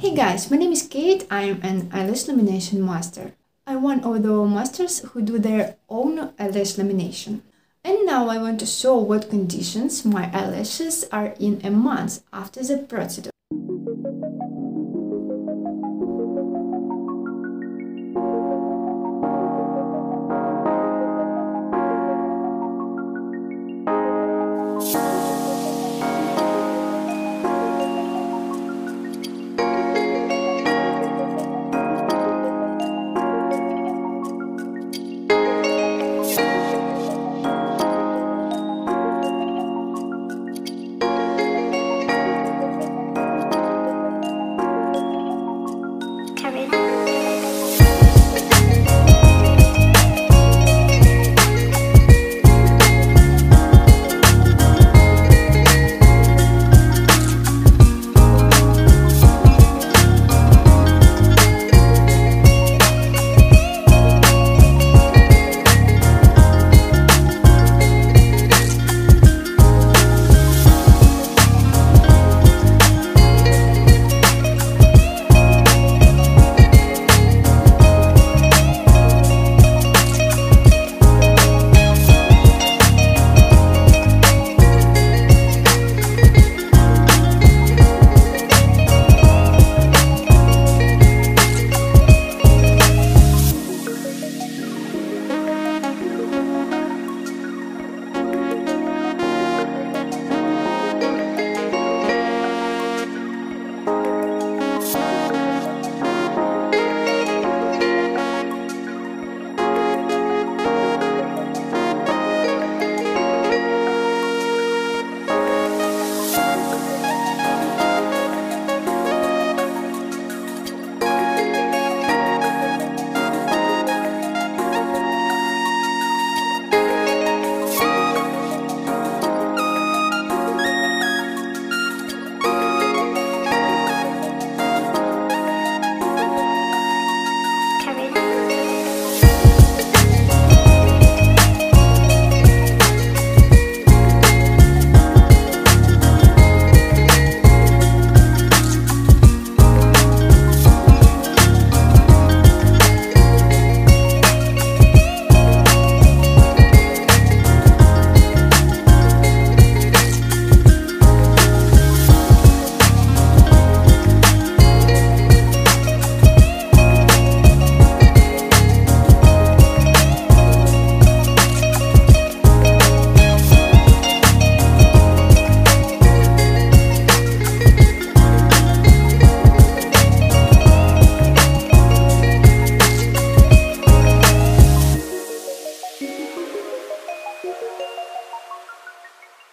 Hey guys, my name is Kate. I'm an eyelash lamination master. I'm one of the masters who do their own eyelash lamination. And now I want to show what conditions my eyelashes are in a month after the procedure.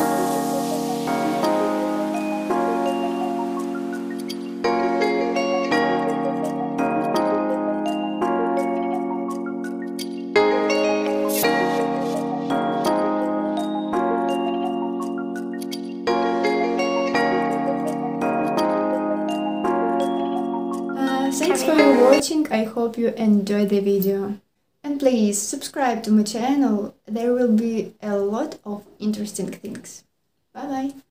Uh, thanks for watching, I hope you enjoyed the video. And please subscribe to my channel, there will be a lot of interesting things. Bye bye!